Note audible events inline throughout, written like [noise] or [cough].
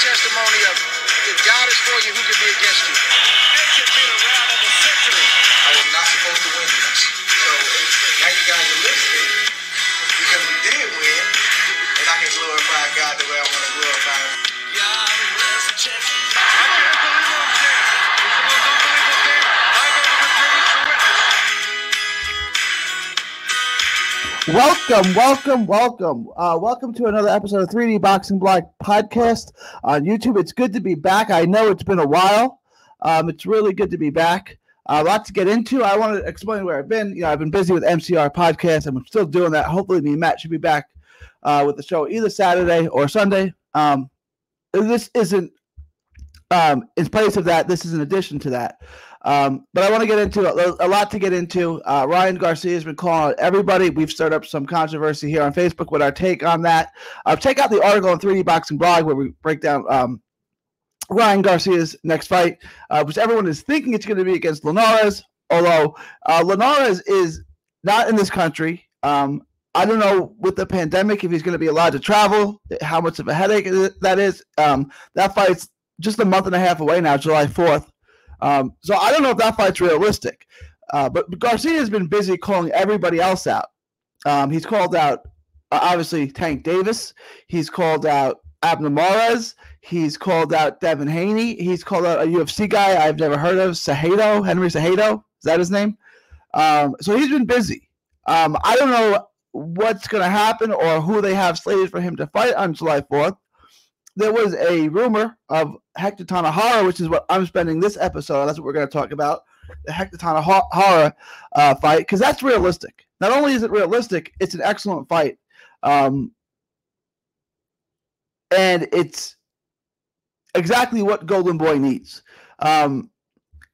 testimony of if God is for you, who can be against you? Welcome, welcome, welcome. Uh, welcome to another episode of 3D Boxing Blog Podcast on YouTube. It's good to be back. I know it's been a while. Um, it's really good to be back. Uh, a lot to get into. I want to explain where I've been. You know, I've been busy with MCR podcast. I'm still doing that. Hopefully, me and Matt should be back uh, with the show either Saturday or Sunday. Um, this isn't um, in place of that. This is in addition to that. Um, but I want to get into a, a lot to get into. Uh, Ryan Garcia has been calling everybody. We've stirred up some controversy here on Facebook with our take on that. Uh, check out the article on 3D Boxing Blog where we break down um, Ryan Garcia's next fight, uh, which everyone is thinking it's going to be against Linares. Although uh, Linares is not in this country. Um, I don't know with the pandemic if he's going to be allowed to travel, how much of a headache that is. Um, that fight's just a month and a half away now, July 4th. Um, so I don't know if that fight's realistic. Uh, but Garcia has been busy calling everybody else out. Um, he's called out, uh, obviously, Tank Davis. He's called out Abner Mares. He's called out Devin Haney. He's called out a UFC guy I've never heard of, Cejudo, Henry Cejudo. Is that his name? Um, so he's been busy. Um, I don't know what's going to happen or who they have slated for him to fight on July 4th there was a rumor of Hector Tanajara, which is what I'm spending this episode. That's what we're going to talk about the Hector Tanajara uh, fight because that's realistic. Not only is it realistic, it's an excellent fight, um, and it's exactly what Golden Boy needs. Um,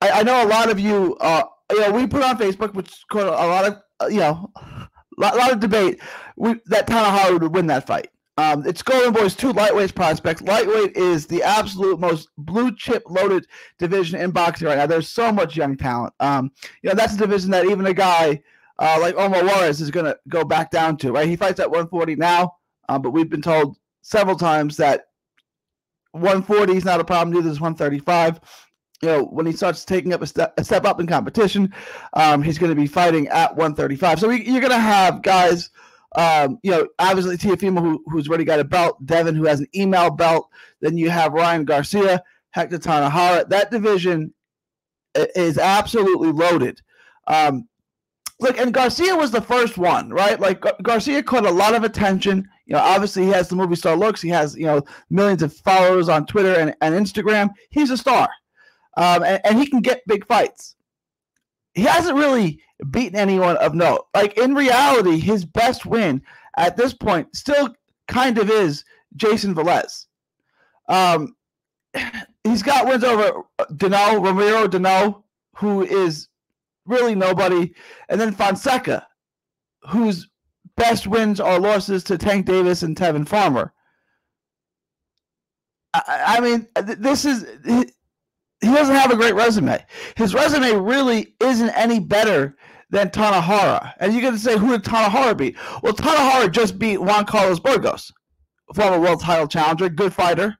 I, I, know a lot of you. Uh, you know, we put on Facebook, which caught a lot of uh, you know, a lot, lot, of debate. We, that Tanajara would win that fight. Um, it's Golden Boy's two lightweight prospects. Lightweight is the absolute most blue chip loaded division in boxing right now. There's so much young talent. Um, you know, that's a division that even a guy uh, like Omar Juarez is going to go back down to, right? He fights at 140 now, um, but we've been told several times that 140 is not a problem, neither is 135. You know, when he starts taking up a step, a step up in competition, um, he's going to be fighting at 135. So we, you're going to have guys – um, you know, obviously Teofimo, who, who's already got a belt, Devin, who has an email belt. Then you have Ryan Garcia, Hector Tanajara. That division is absolutely loaded. Um, look, and Garcia was the first one, right? Like Garcia caught a lot of attention. You know, obviously he has the movie star looks. He has you know millions of followers on Twitter and, and Instagram. He's a star, um, and, and he can get big fights. He hasn't really beaten anyone of note. Like in reality, his best win at this point still kind of is Jason Velez. Um, [sighs] he's got wins over Dano, Ramiro Dano, who is really nobody, and then Fonseca, whose best wins are losses to Tank Davis and Tevin Farmer. I, I mean, this is he doesn't have a great resume. His resume really isn't any better than Tanajara. And you're going to say, who did Tanajara beat? Well, Tanajara just beat Juan Carlos Burgos, former world title challenger, good fighter.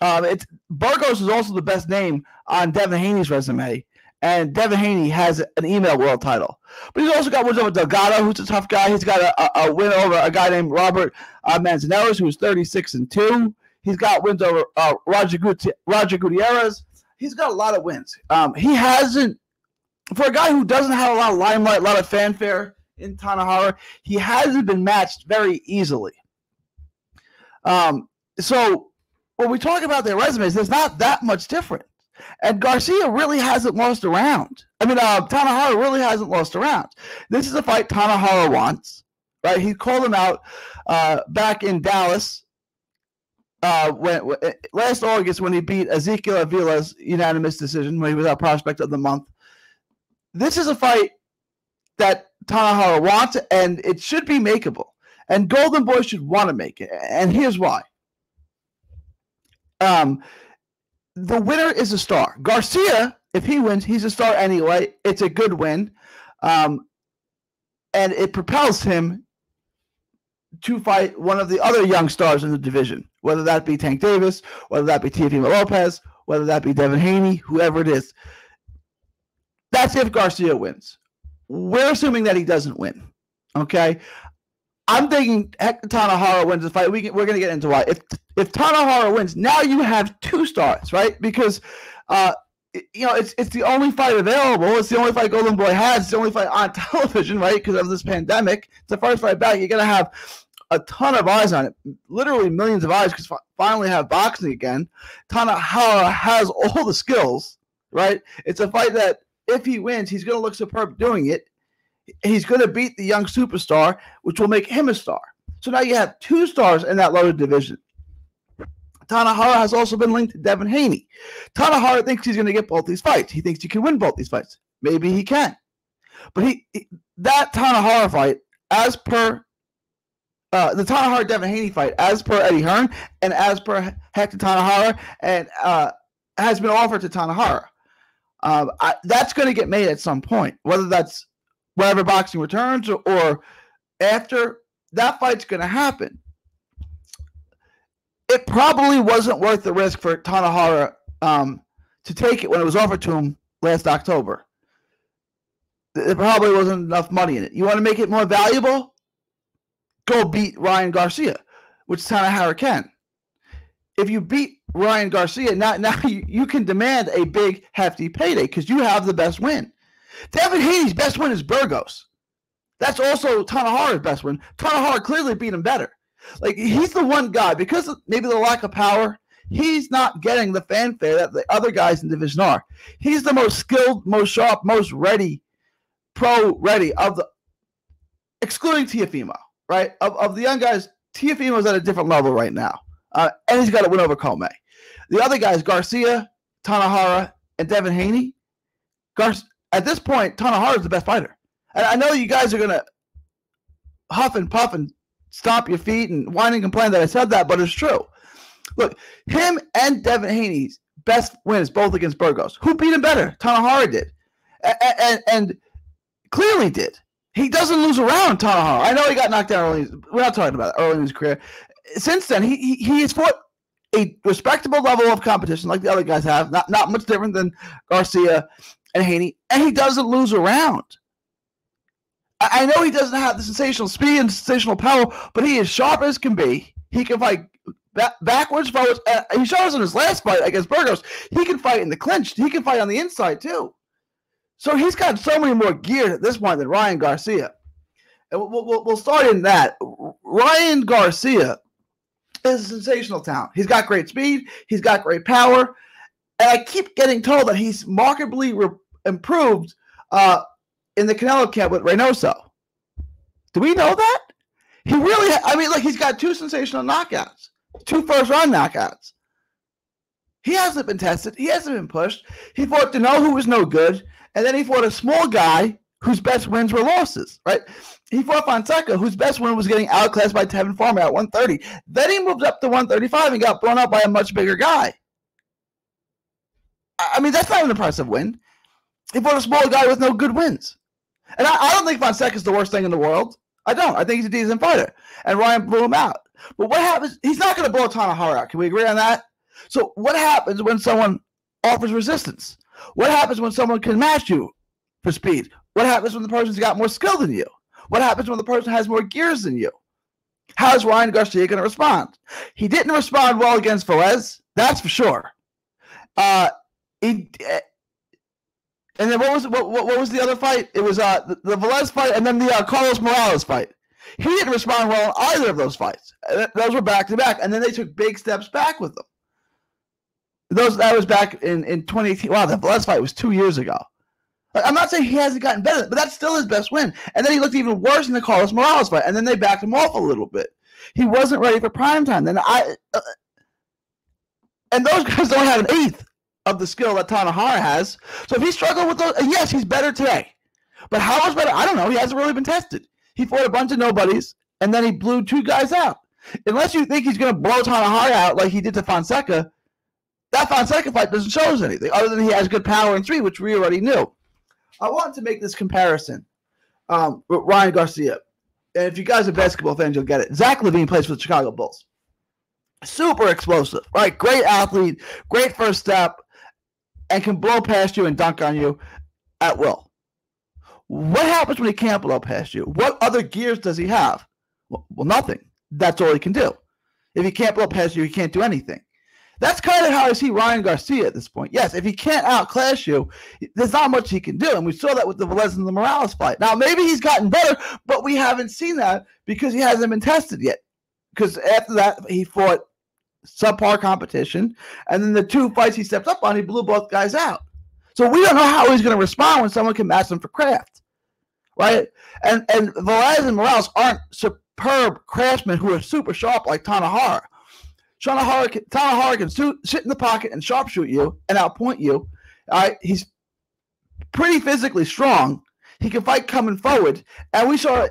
Um, it's Burgos is also the best name on Devin Haney's resume, and Devin Haney has an email world title. But he's also got wins over Delgado, who's a tough guy. He's got a, a, a win over a guy named Robert uh, Manzanares, who's 36 and two. He's got wins over uh, Roger, Gut- Roger Gutierrez. He's got a lot of wins. Um, he hasn't for a guy who doesn't have a lot of limelight, a lot of fanfare in Tanajara, he hasn't been matched very easily. Um, so when we talk about their resumes, there's not that much different. And Garcia really hasn't lost a round. I mean, uh, Tanajara really hasn't lost a round. This is a fight Tanajara wants, right? He called him out uh, back in Dallas uh, when, last August when he beat Ezekiel Avila's unanimous decision when he was our prospect of the month this is a fight that Tanajara wants, and it should be makeable. And Golden Boy should want to make it. And here's why. Um, the winner is a star. Garcia, if he wins, he's a star anyway. It's a good win. Um, and it propels him to fight one of the other young stars in the division, whether that be Tank Davis, whether that be Teofimo Lopez, whether that be Devin Haney, whoever it is. That's if Garcia wins. We're assuming that he doesn't win. Okay. I'm thinking Hector Tanajara wins the fight. We can, we're going to get into why. If if Tanajara wins, now you have two stars, right? Because uh, you know it's it's the only fight available. It's the only fight Golden Boy has. It's the only fight on [laughs] television, right? Because of this pandemic. It's the first fight back. You're going to have a ton of eyes on it, literally millions of eyes, because finally have boxing again. Tanajara has all the skills, right? It's a fight that if he wins, he's going to look superb doing it. He's going to beat the young superstar, which will make him a star. So now you have two stars in that loaded division. Tanajara has also been linked to Devin Haney. Tanajara thinks he's going to get both these fights. He thinks he can win both these fights. Maybe he can. But he he- that Tanajara fight, as per uh, the Tanajara Devin Haney fight, as per Eddie Hearn and as per Hector Tanajara, and uh, has been offered to Tanajara. Um, I, that's going to get made at some point, whether that's wherever boxing returns or, or after that fight's going to happen. It probably wasn't worth the risk for Tanajara um, to take it when it was offered to him last October. There probably wasn't enough money in it. You want to make it more valuable? Go beat Ryan Garcia, which is Tanajara can. If you beat Ryan Garcia, now, now [laughs] you, you can demand a big, hefty payday because you have the best win. Devin Haney's best win is Burgos. That's also Tanajara's best win. Tanajara clearly beat him better. Like he's the one guy because of maybe the lack of power. He's not getting the fanfare that the other guys in division are. He's the most skilled, most sharp, most ready, pro ready of the, excluding Teofimo, right? Of, of the young guys, Teofimo's at a different level right now, uh, and he's got to win over Commey. The other guys, Garcia, Tanajara, and Devin Haney. Gar- at this point, Tanajara is the best fighter. And I know you guys are gonna huff and puff and stomp your feet and whine and complain that I said that, but it's true. Look, him and Devin Haney's best wins both against Burgos. Who beat him better? Tanajara did, and, and clearly did. He doesn't lose around Tanajara. I know he got knocked down early. We're not talking about early in his career. Since then, he he, he has fought a respectable level of competition like the other guys have. Not not much different than Garcia and Haney, and he doesn't lose around. I I know he doesn't have the sensational speed and sensational power, but he is sharp as can be. He can fight ba- backwards, forwards. Uh, he showed us in his last fight against Burgos. He can fight in the clinch. He can fight on the inside too. So he's got so many more gears at this point than Ryan Garcia. And we'll, we'll, we'll start in that. Ryan Garcia is a sensational talent. He's got great speed. He's got great power. And I keep getting told that he's markedly re- improved uh, in the Canelo camp with Reynoso. Do we know that? He really, ha- I mean, like he's got two sensational knockouts, two first round knockouts. He hasn't been tested. He hasn't been pushed. He fought Dano, who was no good, and then he fought a small guy whose best wins were losses. Right? He fought Fonseca, whose best win was getting outclassed by Tevin Farmer at 130. Then he moved up to 135 and got blown up by a much bigger guy. I I mean, that's not an impressive win. He fought a small guy with no good wins. And I, I don't think Fonseca is the worst thing in the world. I don't. I think he's a decent fighter. And Ryan blew him out. But what happens? He's not going to blow Tanajara out. Can we agree on that? So what happens when someone offers resistance? What happens when someone can match you for speed? What happens when the person's got more skill than you? What happens when the person has more gears than you? How is Ryan Garcia going to respond? He didn't respond well against Velez. That's for sure. Uh, he, eh, and then what was what, what, was the other fight? It was uh the, the Velez fight and then the uh, Carlos Morales fight. He didn't respond well in either of those fights. Those were back to back, and then they took big steps back with them. Those that was back in in 2018. Wow, the Velez fight was two years ago. Like, I'm not saying he hasn't gotten better, but that's still his best win. And then he looked even worse in the Carlos Morales fight, and then they backed him off a little bit. He wasn't ready for prime time. Then I, uh, and those [laughs] guys don't have an eighth of the skill that Tanajara has. So if he struggled with those, yes, he's better today. But how much better? I don't know. He hasn't really been tested. He fought a bunch of nobodies, and then he blew two guys out. Unless you think he's going to blow Tanajara out like he did to Fonseca, that Fonseca fight doesn't show us anything other than he has good power and three, which we already knew. I want to make this comparison um, with Ryan Garcia. And if you guys are basketball fans, you'll get it. Zach LaVine plays for the Chicago Bulls. super explosive, right? Great athlete, great first step, and can blow past you and dunk on you at will. What happens when he can't blow past you? What other gears does he have? Well nothing. That's all he can do. If he can't blow past you, he can't do anything. That's kind of how I see Ryan Garcia at this point. Yes, if he can't outclass you, there's not much he can do. And we saw that with the Velez and the Morales fight. Now, maybe he's gotten better, but we haven't seen that because he hasn't been tested yet. Because after that, he fought subpar competition. And then the two fights he stepped up on, he blew both guys out. So we don't know how he's going to respond when someone can match him for craft. Right? And and Velez and Morales aren't superb craftsmen who are super sharp like Tanajara. Tanajara can shoot, sit in the pocket and sharpshoot you and outpoint you. All right, he's pretty physically strong. He can fight coming forward, and we saw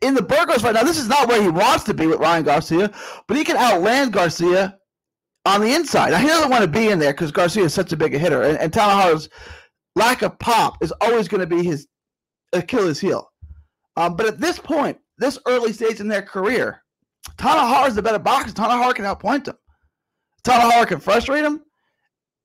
in the Burgos fight. Now, this is not where he wants to be with Ryan Garcia, but he can outland Garcia on the inside. Now, he doesn't want to be in there because Garcia is such a big hitter, and, and Tanajara's lack of pop is always going to be his Achilles heel. Um, but at this point, this early stage in their career, Tanajara is the better boxer. Tanajara can outpoint him. Tanajara can frustrate him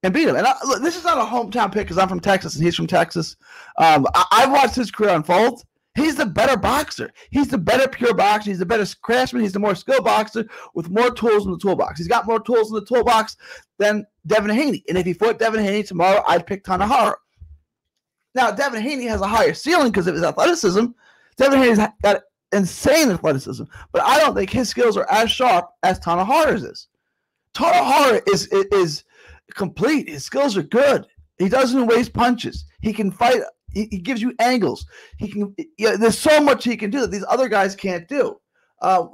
and beat him. And I, look, this is not a hometown pick because I'm from Texas and he's from Texas. Um, I've watched his career unfold. He's the better boxer. He's the better pure boxer. He's the better craftsman. He's the more skilled boxer with more tools in the toolbox. He's got more tools in the toolbox than Devin Haney. And if he fought Devin Haney tomorrow, I'd pick Tanajara. Now, Devin Haney has a higher ceiling because of his athleticism. Devin Haney's got insane athleticism, but I don't think his skills are as sharp as Tanajara's is. Tanajara is, is is complete. His skills are good. He doesn't waste punches. He can fight. He, he gives you angles. He can. Yeah, there's so much he can do that these other guys can't do. Uh,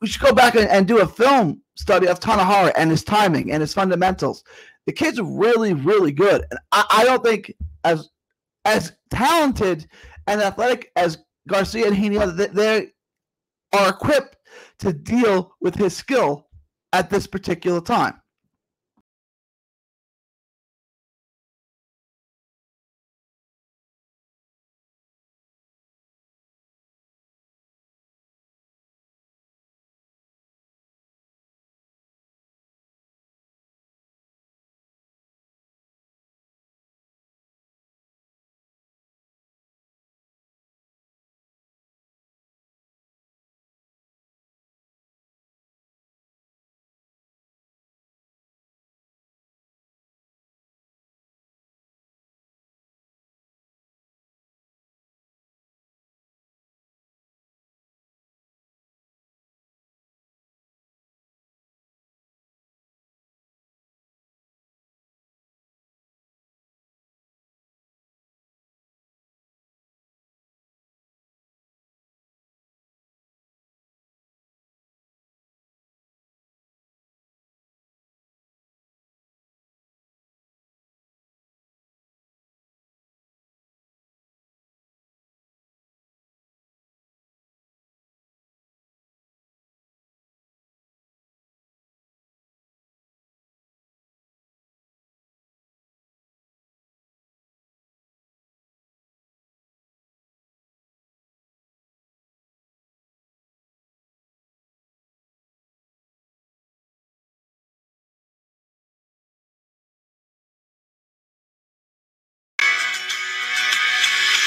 we should go back and, and do a film study of Tanajara and his timing and his fundamentals. The kid's are really, really good, and I, I don't think as as talented and athletic as Garcia and Haney they, they are equipped to deal with his skill at this particular time.